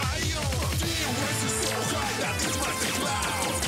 I am the so high that it must cloud.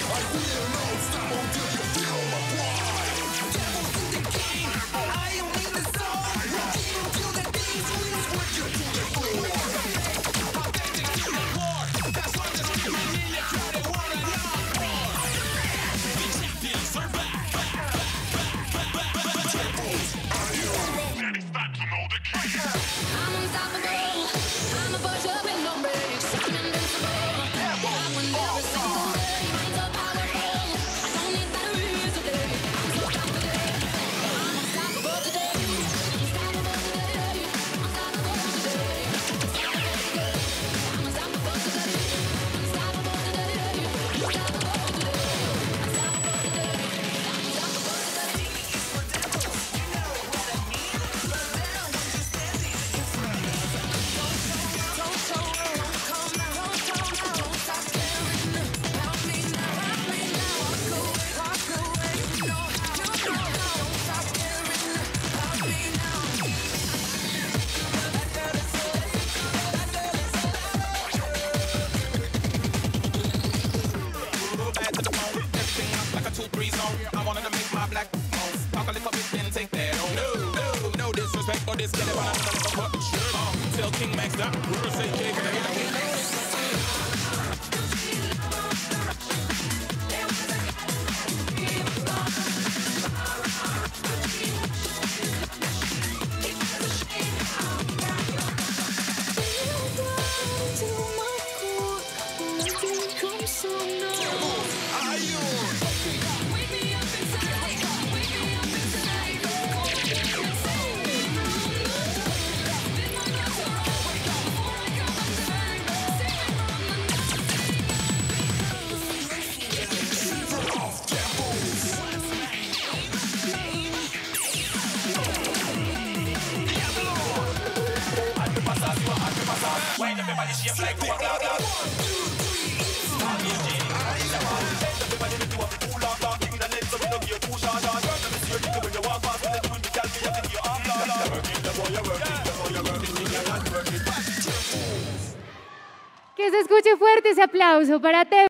I wanted to make my black moans. Talk a little bit, then take that on. No, no, no disrespect or this, get it, but I'm not gonna put shit on. Tell King Max that we're say King, and I get a Ayun! Ayun! Que se escuche fuerte ese aplauso para Teo.